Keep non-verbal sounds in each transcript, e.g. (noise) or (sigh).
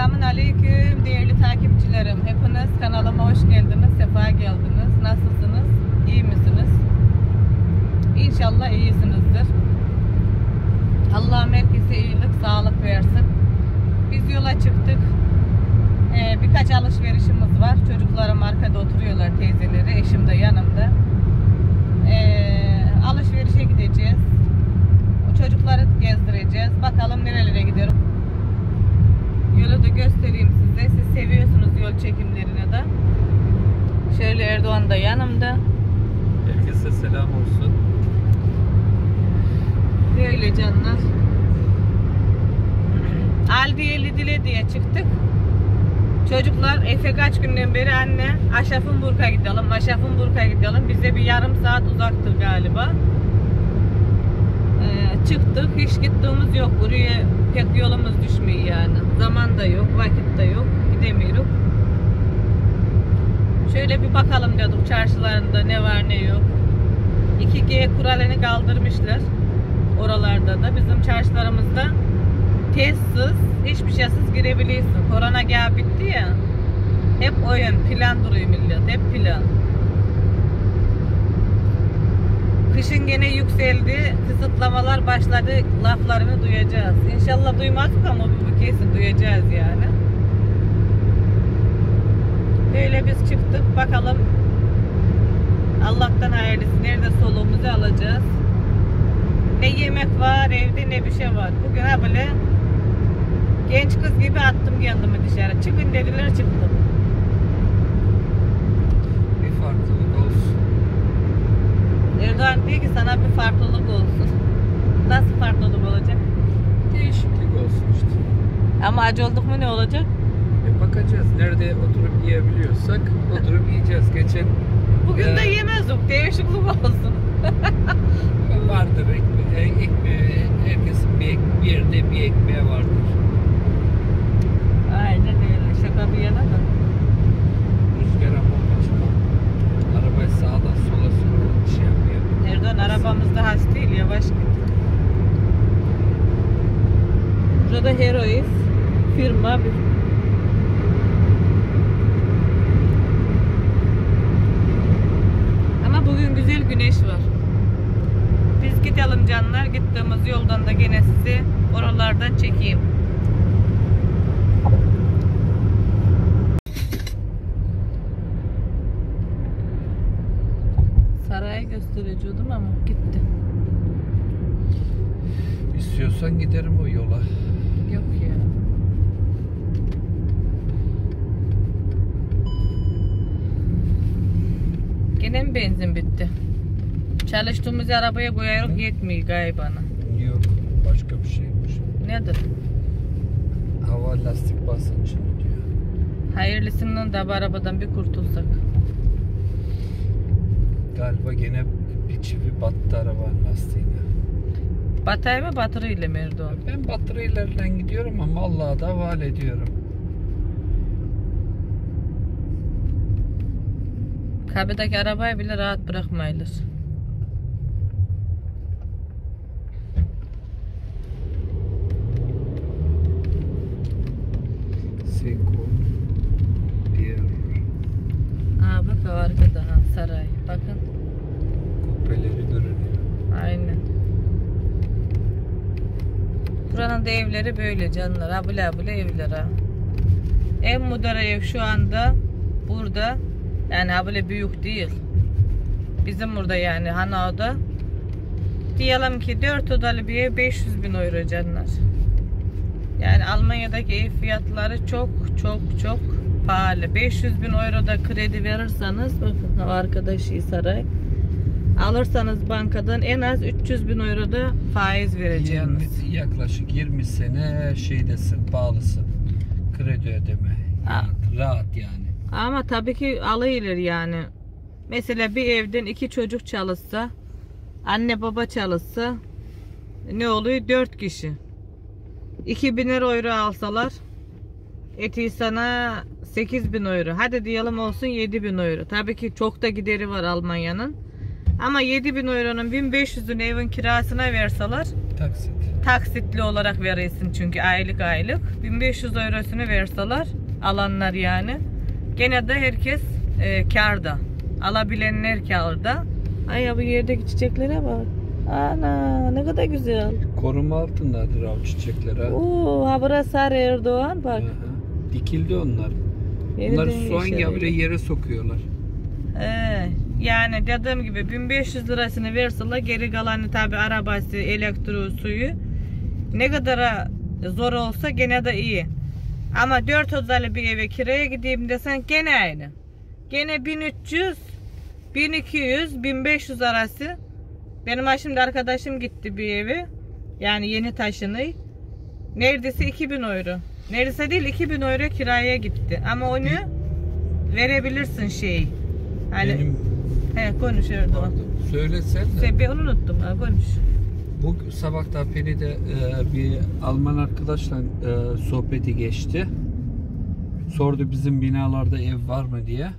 Selamun Aleyküm değerli takipçilerim. Hepiniz kanalıma hoş geldiniz, sefa geldiniz. Nasılsınız? İyi misiniz? İnşallah iyisinizdir. Allah'ım herkese iyilik, sağlık versin. Biz yola çıktık. Ee, birkaç alışverişimiz var. Çocuklarım arkada oturuyorlar teyzeleri, eşim de yanımda. Ee, alışverişe gideceğiz. O çocukları gezdireceğiz. Bakalım nerelere gidiyorum. Yolu da göstereyim size. Siz seviyorsunuz yol çekimlerini de. Şöyle Erdoğan da yanımda. Herkese selam olsun. Böyle canlar. Aldiye Lidil'e diye çıktık. Çocuklar Efe kaç günden beri anne Aşafınburg'a gidelim, Aşafınburg'a gidelim. Bize bir yarım saat uzaktır galiba. Çıktık. Hiç gittiğimiz yok. Buraya pek yolumuz düşmüyor yani. Zaman da yok, vakit de yok. Gidemiyoruz. Şöyle bir bakalım dedik çarşılarında ne var ne yok. 2G kuralını kaldırmışlar. Oralarda da bizim çarşılarımızda testsiz, hiçbir şeysiz girebiliyorsun. Korona gel bitti ya. Hep oyun, plan duruyor millet. Hep plan. Kışın gene yükseldi. Kısıtlamalar başladı. Laflarını duyacağız. İnşallah duymazdık ama bu kesin duyacağız yani. Böyle biz çıktık. Bakalım Allah'tan hayırlısı. Nerede soluğumuzu alacağız. Ne yemek var evde ne bir şey var. Bugün ha böyle genç kız gibi attım kendimi dışarı. Çıkın dediler çıktım. Bir farklılık. Erdoğan diyor ki sana bir farklılık olsun. Nasıl farklılık olacak? Değişiklik olsun işte. Ama acı olduk mu ne olacak? E bakacağız. Nerede oturup yiyebiliyorsak oturup yiyeceğiz. Geçen Bugün de Ee, yemezdik. Değişiklik olsun. (laughs) vardır ekme, e, ekmeği. Herkesin bir, ek, bir yerde bir ekmeği vardır. Aynen öyle. Şaka bir yana da. Rüzgar ama onun için arabayı sağdan sola sürüyor. Şey Erdoğan arabamızda has değil. Yavaş git. Burada Heroes firma bir Ama bugün güzel güneş var. Biz gidelim canlar. Gittiğimiz yoldan da gene sizi oralardan çekeyim. Gösterecektim ama gitti. İstiyorsan giderim o yola. Yok ya. Gene mi benzin bitti? Çalıştığımız arabaya koyarım yetmiyor galiba. Yok. Başka bir şeymiş. Nedir? Hava lastik basıncını diyor. Hayırlısından da bu arabadan bir kurtulsak. Galiba gene bir çivi battı arabanın lastiğine. Batay mı batırıyla mı Erdoğan? Ben bataryalarla gidiyorum ama Allah'a da havale ediyorum. Kabedeki arabayı bile rahat bırakmayılır. Sekon diğer Aa bak o arkada ha, saray. Bakın. kupeleri görünüyor. Aynen. Buranın da evleri böyle canlar. Abule abule evler ha. En modern ev şu anda burada. Yani abule büyük değil. Bizim burada yani Hanao'da. Diyelim ki 4 odalı bir ev 500 bin euro canlar. Yani Almanya'daki ev fiyatları çok çok çok pahalı. 500 bin euro da kredi verirseniz bakın arkadaşı saray. Alırsanız bankadan en az 300 bin euro da faiz vereceğiniz. 20, yaklaşık 20 sene şeydesin, bağlısın. Kredi ödeme. Yani rahat yani. Ama tabii ki alıyılır yani. Mesela bir evden iki çocuk çalışsa, anne baba çalışsa ne oluyor? Dört kişi. 2000 euro alsalar eti sana 8000 euro. Hadi diyelim olsun 7000 euro. Tabii ki çok da gideri var Almanya'nın. Ama 7000 euronun 1500'ünü evin kirasına verseler Taksit. taksitli olarak verilsin çünkü aylık aylık 1500 eurosunu verseler alanlar yani gene de herkes e, karda alabilenler karda ay ya bu yerdeki çiçeklere bak ana ne kadar güzel Koruma altındadır av çiçekler ha. Oo, ha burası Sarı Erdoğan bak. Hı. Dikildi onlar. Yeniden soğan yeşeriyor. gibi yere sokuyorlar. Yani dediğim gibi 1500 lirasını verseler geri kalanı tabi arabası, elektro, suyu ne kadar zor olsa gene de iyi. Ama 4 odalı bir eve kiraya gideyim desen gene aynı. Gene 1300, 1200, 1500 arası. Benim şimdi arkadaşım gitti bir evi. Yani yeni taşını. Neredeyse 2000 euro. Neredeyse değil 2000 euro kiraya gitti. Ama onu verebilirsin şeyi. Hani Benim he konuş Erdoğan. söylesen de Sen ben onu unuttum ha konuş. bu sabah da Peri'de e, bir Alman arkadaşla e, sohbeti geçti. Sordu bizim binalarda ev var mı diye.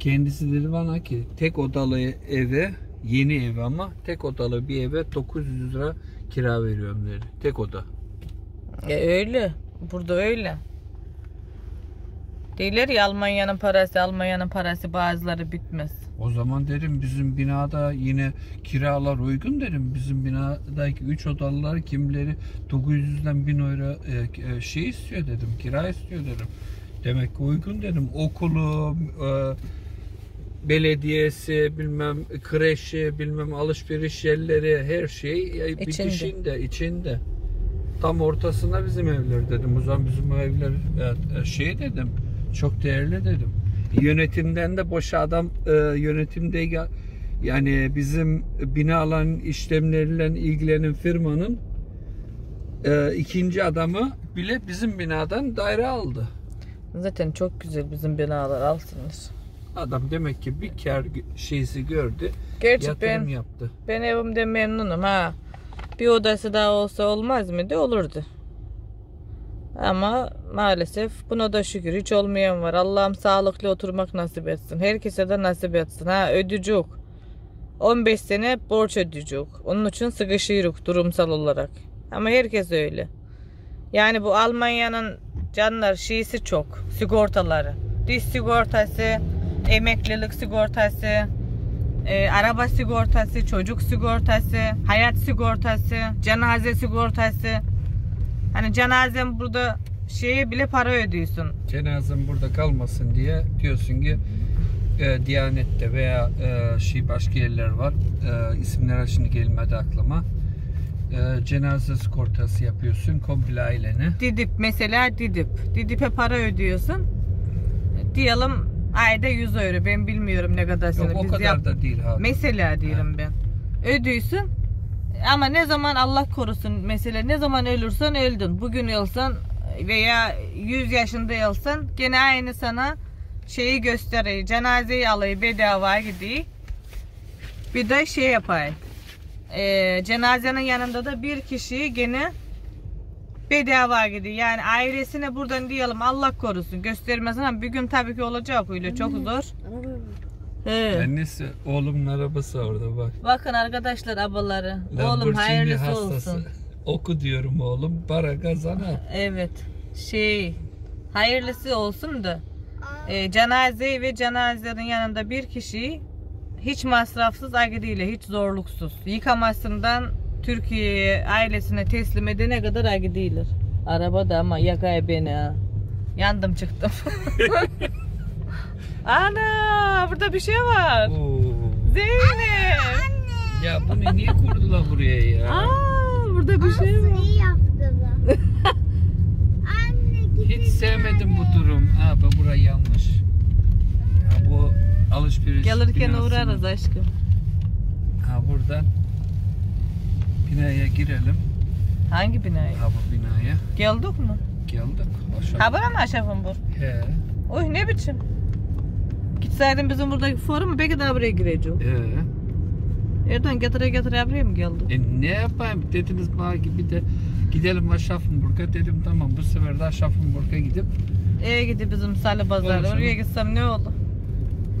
Kendisi dedi bana ki tek odalı eve yeni ev ama tek odalı bir eve 900 lira kira veriyorum dedi. Tek oda. E öyle. Burada öyle. Değiller ya Almanya'nın parası, Almanya'nın parası bazıları bitmez. O zaman derim bizim binada yine kiralar uygun derim. Bizim binadaki 3 odalılar kimleri 900'den 1000 euro e, e, şey istiyor dedim. Kira istiyor dedim. Demek ki uygun dedim. Okulu, e, belediyesi, bilmem kreşi, bilmem alışveriş yerleri her şey e, İçinde. bitişinde, içinde. Tam ortasında bizim evler dedim. O zaman bizim evler e, şey dedim. Çok değerli dedim. Yönetimden de boş adam e, yönetimde ya- yani bizim binaların işlemleriyle ilgilenen firmanın e, ikinci adamı bile bizim binadan daire aldı. Zaten çok güzel bizim binalar alsınız. Adam demek ki bir kar şeysi gördü. Gerçi Yatırım ben, yaptı. ben evimde memnunum ha. Bir odası daha olsa olmaz mıydı? Olurdu. Ama maalesef buna da şükür hiç olmayan var. Allah'ım sağlıklı oturmak nasip etsin. Herkese de nasip etsin. Ha ödeyecek. 15 sene borç ödeyecek. Onun için sıkışıyoruz durumsal olarak. Ama herkes öyle. Yani bu Almanya'nın canlar şeysi çok. Sigortaları. Diş sigortası, emeklilik sigortası, e, araba sigortası, çocuk sigortası, hayat sigortası, cenaze sigortası. Hani cenazem burada şeye bile para ödüyorsun. Cenazem burada kalmasın diye diyorsun ki e, Diyanet'te veya e, şey başka yerler var. E, isimler şimdi gelmedi aklıma. E, cenaze sigortası yapıyorsun komple ailene. Didip mesela Didip. Didip'e para ödüyorsun. Diyelim ayda 100 euro. Ben bilmiyorum ne kadarını. Yok o Biz kadar yap- da değil ha. Mesela diyorum ben. Ödüyorsun. Ama ne zaman Allah korusun mesela ne zaman ölürsen öldün. Bugün ölsen veya 100 yaşında ölsen gene aynı sana şeyi gösteriyor. Cenazeyi alayı bedava gidiyor. Bir de şey yapay. Ee, cenazenin yanında da bir kişiyi gene bedava gidiyor. Yani ailesine buradan diyelim Allah korusun göstermesin ama bir gün tabii ki olacak öyle çok zor. He. Annesi oğlumun arabası orada bak. Bakın arkadaşlar abaları. Oğlum Lamborghini hayırlısı hastası. olsun. Oku diyorum oğlum. Para kazana. Evet. Şey hayırlısı olsun da e, cenazeyi ve cenazenin yanında bir kişiyi hiç masrafsız agıdıyla hiç zorluksuz yıkamasından Türkiye'ye ailesine teslim edene kadar agıdıyla. Arabada ama yakay beni ha. Yandım çıktım. (laughs) Ana burada bir şey var. Oo. Zeynep. Ya bunu niye kurdular buraya ya? Aa burada bir şey var. İyi yaptılar. (laughs) Anne gideceğim. Hiç sevmedim bu durum. Ha bak burası yanlış. Ya bu alışveriş Gelirken binasının- uğrarız aşkım. Ha buradan binaya girelim. Hangi binaya? Ha bu binaya Geldik mi? geldik. Aşağı. Ha bura mı aşağıdan bu? He. Oy ne biçim? Gitseydin bizim buradaki forum belki daha buraya gireceğim. Ee, Erdoğan getire getire buraya mı geldik? e ne yapayım dediniz bana gibi de gidelim Aschaffenburg'a dedim tamam bu sefer de Aschaffenburg'a gidip Eve gidip bizim salı pazarı. Oraya gitsem ne olur?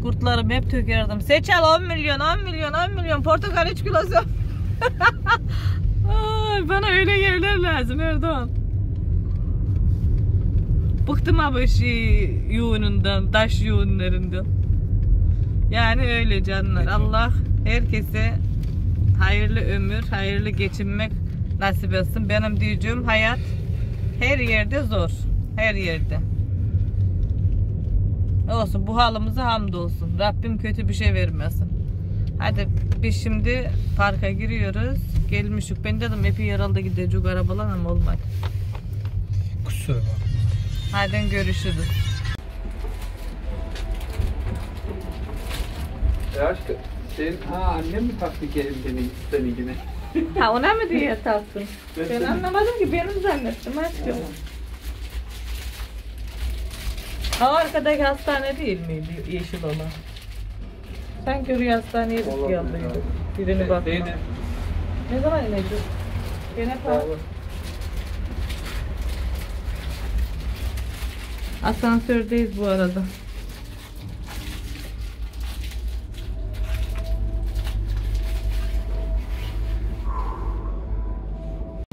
Kurtlarım hep tökerdim. Seçal 10 milyon, 10 milyon, 10 milyon. Portakal 3 kilosu. (laughs) Ay, bana öyle yerler lazım Erdoğan. Bıktım abi şey yoğunundan, taş yoğunlarından. Yani öyle canlar. Allah herkese hayırlı ömür, hayırlı geçinmek nasip etsin. Benim diyeceğim hayat her yerde zor. Her yerde. Olsun bu halimize hamdolsun. Rabbim kötü bir şey vermesin. Hadi biz şimdi parka giriyoruz. Gelmişik. Ben dedim epey yaralı gidecek arabalar ama olmadı. Kusura bakma. Hadi görüşürüz. E aşkım sen ha annem mi taktı gelin seninkine? (laughs) Ha ona mı diye taktın? Ben Ben anlamadım ki benim zannettim aşkım. Ha arkadaki hastane değil miydi yeşil olan? Sanki oraya hastaneye tutuyordu. evet. Birini bak. Zeynep. Ne zaman inecek? Gene par. Asansördeyiz bu arada.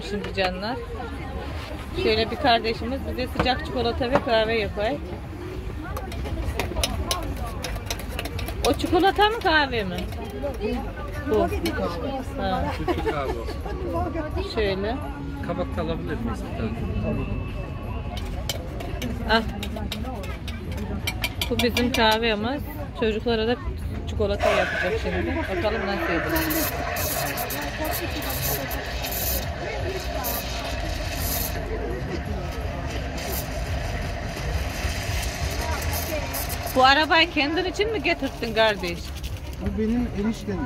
Şimdi canlar. Şöyle bir kardeşimiz bize sıcak çikolata ve kahve yapar. O çikolata mı kahve mi? Bu. Ha, şöyle. Kabak alabilir miyiz? Al. Bu bizim kahvemiz. Çocuklara da çikolata yapacak şimdi. Bakalım nasıl edecek. Bu arabayı kendin için mi getirdin kardeş? Bu benim eniştemin.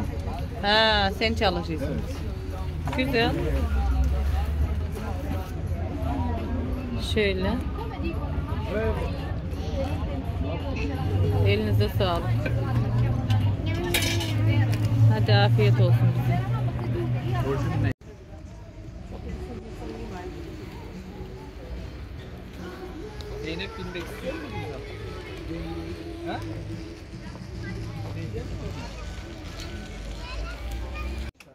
Ha, sen çalışıyorsun. Güzel. Şöyle. Elinize sağlık. Hadi afiyet olsun bize. Zeynep binmek istiyor mu? Ha?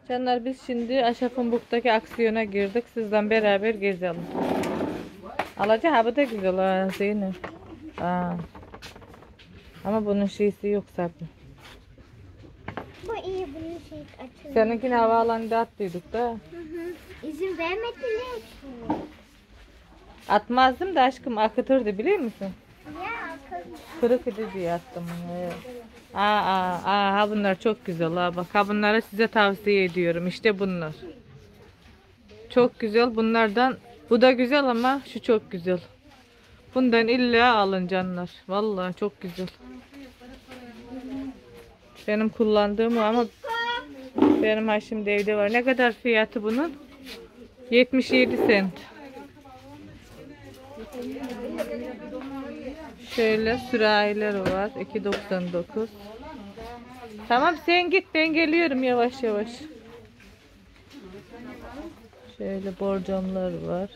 Canlar biz şimdi Aşafınbuk'taki aksiyona girdik. Sizden beraber gezelim. Alaca ha bu da güzel ha Zeynep. Aa. Ama bunun şeysi yok zaten. Bu iyi bunu şey açın. Seninkini havaalanında attıydık da. Hı hı. İzin vermediler ki. Atmazdım da aşkım akıtırdı biliyor musun? Ya akıl. Kırık idi diye attım. Evet. Aa, aa, aa, ha bunlar çok güzel ha bak. Ha bunları size tavsiye ediyorum. İşte bunlar. Çok güzel. Bunlardan bu da güzel ama şu çok güzel. Bundan illa alın canlar. Vallahi çok güzel. Benim kullandığım ama benim ha şimdi evde var. Ne kadar fiyatı bunun? 77 sent. Şöyle sürahiler var. 2.99. Tamam sen git ben geliyorum yavaş yavaş. Şöyle borcamlar var.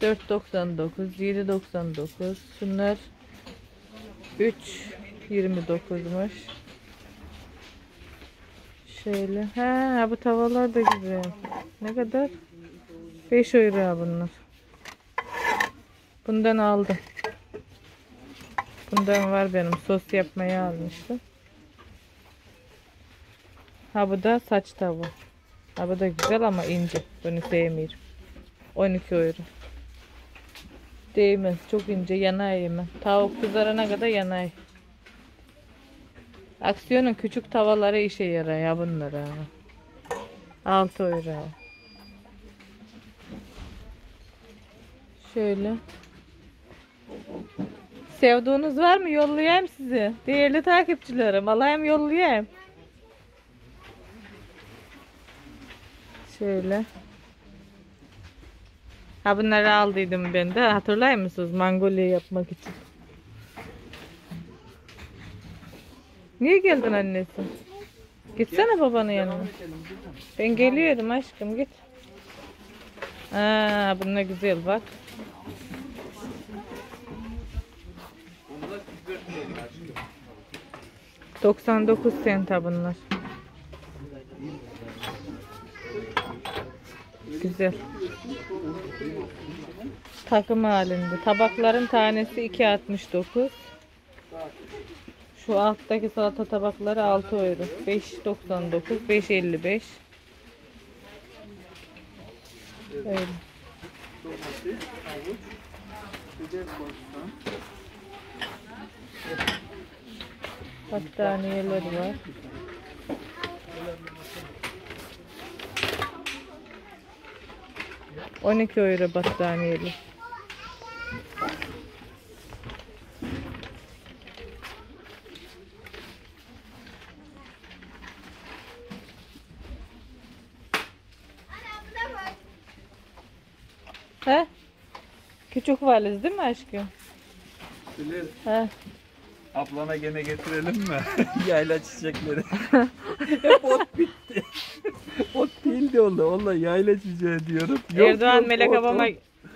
4.99, 7.99. Şunlar 3.29'muş. Şöyle. Ha bu tavalar da güzel. Ne kadar? 5 euro bunlar. Bundan aldım. Bundan var benim. Sos yapmaya almıştım. Ha bu da saç tava. Ha bu da güzel ama ince. Bunu sevmiyorum. 12 euro. Değmez. Çok ince. Yanay hemen. Tavuk kızarana kadar yanay. Aksiyonun küçük tavaları işe yarar ya bunlara. 6 euro. Şöyle. Sevduğunuz var mı? Yollayayım size. Değerli takipçilerim. Alayım yollayayım. Şöyle. Ha bunları aldıydım ben de. Hatırlayır mısınız? Mangolya yapmak için. Niye geldin annesi? Gitsene babanın yanına. Ben geliyorum aşkım git. Aa, bunlar güzel bak. Bunda 44 lira aşkım. 99 sent ha bunlar. Güzel. Takım halinde. Tabakların tanesi 2.69. Şu alttaki salata tabakları 6 euro. 5.99, 5.55. Öyle. Battaniyeleri var. On iki euro battaniyeli. He? Küçük valiz değil mi aşkım? Filiz, He. ablana gene getirelim mi? (laughs) (laughs) yayla çiçekleri. (laughs) Hep ot bitti. (laughs) ot değil de oldu. Valla yayla çiçeği diyorum. Yok, Erdoğan yok, Melek ot, abama ot.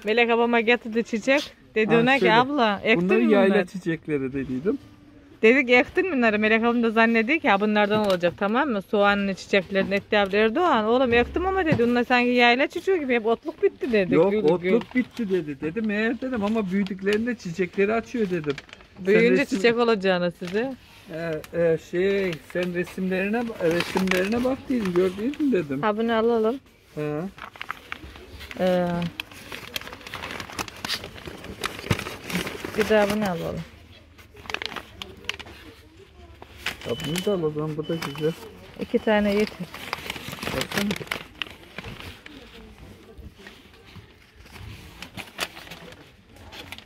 Melek abama getirdi çiçek. Dedi Ha, ona ki abla ektin Bunları mi yayla bunları? çiçekleri dediydim. Dedik ektin mi bunları? Melek ablam da zannediyor ki ha bunlardan olacak tamam mı? Soğanlı çiçeklerin etti abla Erdoğan. Oğlum ektim ama dedi. Onlar sanki yayla çiçeği gibi hep otluk bitti dedi. Yok Gül otluk gül. bitti dedi. Dedim eğer dedim ama büyüdüklerinde çiçekleri açıyor dedim. Sen Büyüyünce resim- çiçek olacağını size. Ee, e, şey sen resimlerine resimlerine baktıydın gördüydün dedim. Ha bunu alalım. Ha. Ee, bir daha bunu alalım. Ya bunu da alalım bu da güzel. İki tane yeter. Baksana.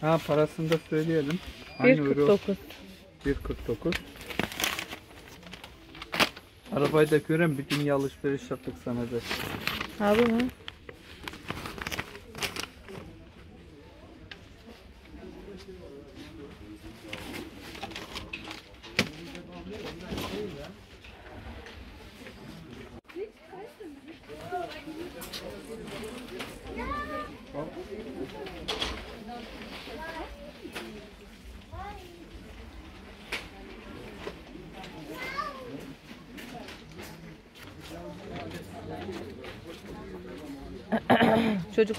Ha parasını da söyleyelim. Aynı euro 1.49. 1.49. Arabayı da gören bir dünya alışveriş yaptık sana da. Ha bu mu?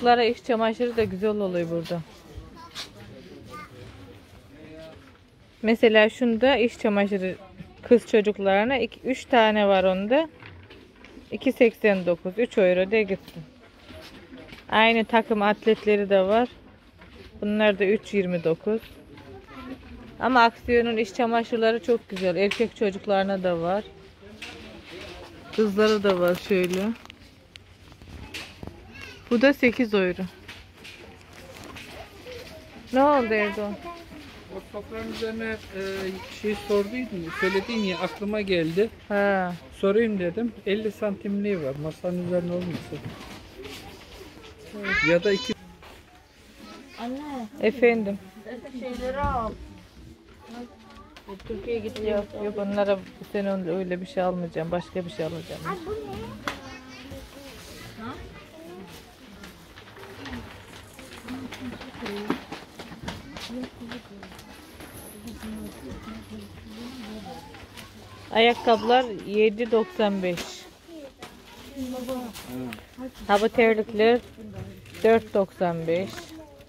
Çocuklara iş çamaşırı da güzel oluyor burada. Mesela şunda iş çamaşırı kız çocuklarına 3 tane var onda. 2.89 3 euro de gitsin. Aynı takım atletleri de var. Bunlar da 3.29. Ama aksiyonun iş çamaşırları çok güzel. Erkek çocuklarına da var. Kızları da var şöyle. Bu da 8 euro. Ne oldu Erdoğan? O sofranın üzerine e, şey sorduydun, söylediğin ya aklıma geldi. Ha. Sorayım dedim. 50 santimliği var. Masanın üzerine olmasın. Ya da iki Anne. Efendim. Şeyleri al. Türkiye'ye gidiyor. Yok, yok onlara bu sene öyle bir şey almayacağım. Başka bir şey alacağım. Ay bu ne? Ayakkabılar 7.95. Ha bu terlikler 4.95.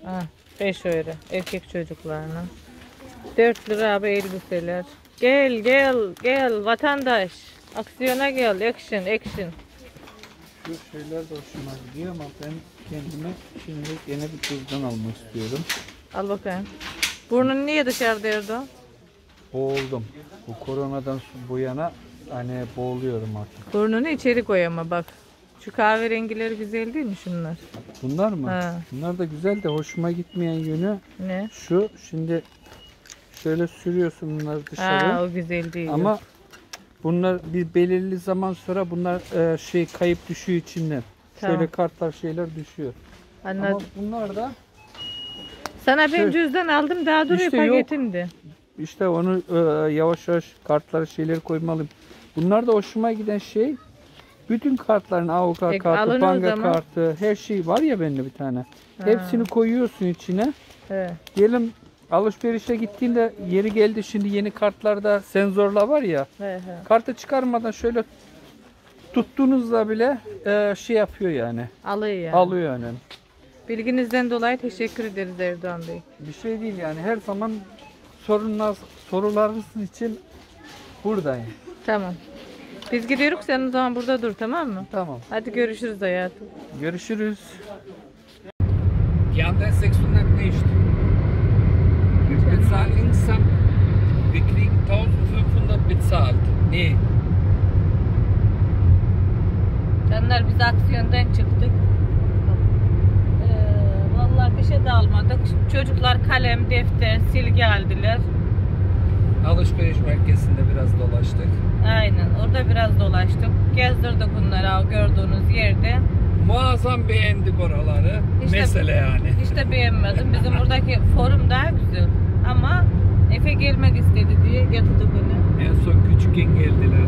Ha, 5 euro erkek çocuklarına. 4 lira abi elbiseler. Gel gel gel vatandaş. Aksiyona gel. Action action. Şu şeyler de hoşuma gidiyor ama ben kendime şimdi yine bir tuzdan almak istiyorum. Al bakayım. Burnun niye dışarıda Erdoğan? Boğuldum. Bu koronadan bu yana hani boğuluyorum artık. Burnunu içeri koy ama bak. Şu kahverengileri güzel değil mi şunlar? Bunlar mı? Ha. Bunlar da güzel de hoşuma gitmeyen yönü Ne? şu. Şimdi şöyle sürüyorsun bunları dışarı. Ha o güzel değil. Ama bunlar bir belirli zaman sonra bunlar e, şey kayıp düşüyor içinden. Tamam. Şöyle kartlar şeyler düşüyor. Anladım. Ama bunlar da Sana ben Şöyle- cüzdan aldım daha duruyor İşte yok. İşte onu e, yavaş yavaş kartları şeyleri koymalıyım. Bunlar da hoşuma giden şey bütün kartların avukat Peki, kartı, zaman. kartı, her şey var ya bende bir tane. Ha. Hepsini koyuyorsun içine. He. Diyelim Alışverişe gittiğinde yeri geldi şimdi yeni kartlarda senzorla var ya. He he. Kartı çıkarmadan şöyle tuttuğunuzda bile e, şey yapıyor yani. Alıyor yani. Alıyor yani. Bilginizden dolayı teşekkür ederiz Erdoğan Bey. Bir şey değil yani her zaman sorunlar sorularınız için buradayım. Tamam. Biz gidiyoruz sen o zaman burada dur tamam mı? Tamam. Hadi görüşürüz hayatım. Görüşürüz. Die anderen 600 nicht. Wir bezahlen insgesamt, wir kriegen 1500 bezahlt. Nee, Canlar biz aksiyondan çıktık. Vallahi bir şey de almadık. Çocuklar kalem, defter, silgi aldılar. alışveriş merkezinde biraz dolaştık. Aynen orada biraz dolaştık. Gezdirdik bunları o gördüğünüz yerde. Muazzam beğendik oraları. İşte- Mesele yani. Hiç de beğenmedim. Bizim buradaki forum daha güzel. Ama Efe gelmek istedi diye getirdik onu. En son küçükken geldiler.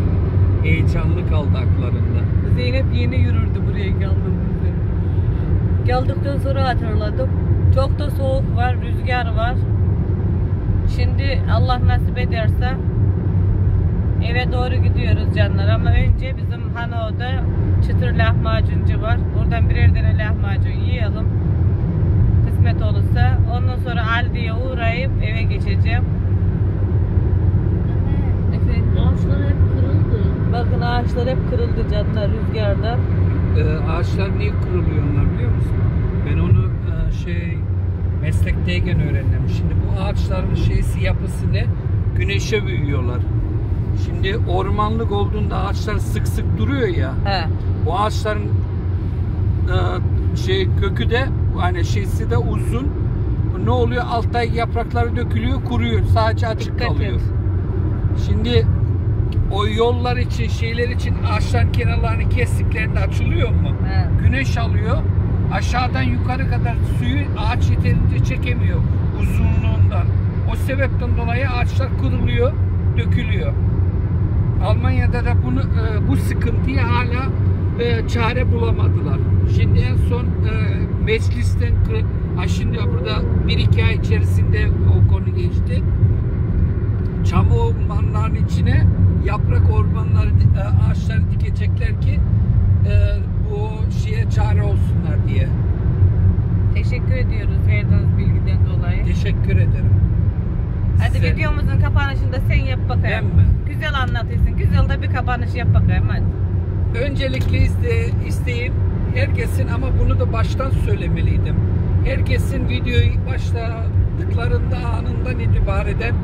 Heyecanlı kaldı aklarında. Zeynep yeni yürürdü buraya geldiğimizde. Geldikten sonra hatırladım. Çok da soğuk var, rüzgar var. Şimdi Allah nasip ederse eve doğru gidiyoruz canlar ama önce bizim Hano'da çıtır lahmacuncu var. Oradan birer tane lahmacun yiyelim. Kısmet olursa. Ondan sonra Aldi'ye uğrayıp eve geçeceğim. Efendim? Ağaçlar hep kırıldı. Bakın ağaçlar hep kırıldı canlar rüzgarda. Ee, ağaçlar niye kırılıyor onlar biliyor musun? Ben onu e, şey meslekteyken öğrendim. Şimdi bu ağaçların şeysi yapısı ne? Güneşe büyüyorlar. Şimdi ormanlık olduğunda ağaçlar sık sık duruyor ya. He. Bu ağaçların e, şey kökü de hani şeysi de uzun. Ne oluyor? Alttaki yaprakları dökülüyor, kuruyor. Sadece açık Dikkat kalıyor. et. Şimdi o yollar için, şeyler için ağaçların kenarlarını kestiklerinde açılıyor mu? He. Güneş alıyor. Aşağıdan yukarı kadar suyu ağaç yeterince çekemiyor uzunluğundan. O sebepten dolayı ağaçlar kırılıyor, dökülüyor. Almanya'da da bunu e, bu sıkıntıya hala e, çare bulamadılar. Şimdi en son e, meclisten şimdi burada bir iki ay içerisinde o konu geçti. Çam ormanlarının içine yaprak ormanları e, ağaçları dikecekler ki e, bu şeye çare olsunlar diye. Teşekkür ediyoruz verdiğiniz bilgiden dolayı. Teşekkür ederim. Hadi Sen- videomuzun kapanışında sen yap bakayım. Ben mi? Güzel anlatıyorsun. Güzel de bir kapanış yap bakayım hadi. Öncelikle iste, isteğim herkesin ama bunu da baştan söylemeliydim. Herkesin videoyu başladıklarında anından itibaren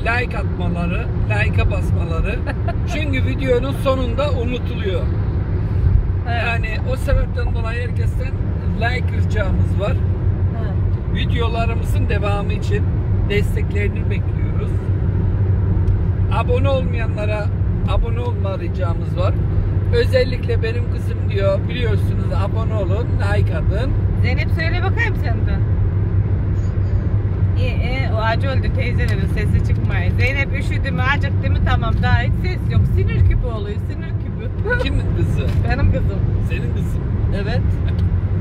like atmaları, like'a basmaları. (laughs) Çünkü videonun sonunda unutuluyor. Evet. Yani o sebepten dolayı herkesten like ricamız var. Ha. Videolarımızın devamı için desteklerini bekliyoruz. Abone olmayanlara abone olma ricamız var. Özellikle benim kızım diyor biliyorsunuz abone olun, like atın. Zeynep söyle bakayım sen iyi, o acı öldü teyzelerin sesi çıkmıyor. Zeynep üşüdü mü acıktı mı tamam daha hiç ses yok. Sinir küpü oluyor sinir küpü. (laughs) Kimin kızı? Benim kızım. Senin kızın. Evet.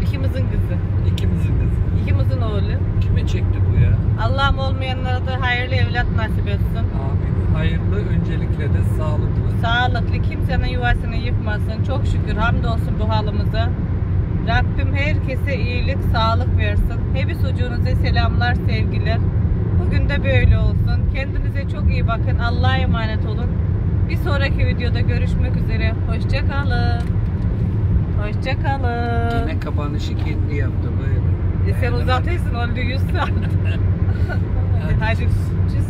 İkimizin kızı. İkimizin kızı. İkimizin oğlu. Kime çekti bu ya? Allah'ım olmayanlara da hayırlı evlat nasip etsin. Amin. Hayırlı öncelikle de sağlıklı. Sağlıklı kimsenin yuvasını yıkmasın. Çok şükür hamdolsun bu halimize. Rabbim herkese iyilik, sağlık versin. Hepsi ucunuza selamlar, sevgiler. Bugün de böyle olsun. Kendinize çok iyi bakın. Allah'a emanet olun. Bir sonraki videoda görüşmek üzere. Hoşça kalın. Hoşça kalın. Yine kapanışı kendi yaptı böyle. E sen uzatıyorsun oldu 100 saat. (laughs) Hadi, hadi. Tschüss.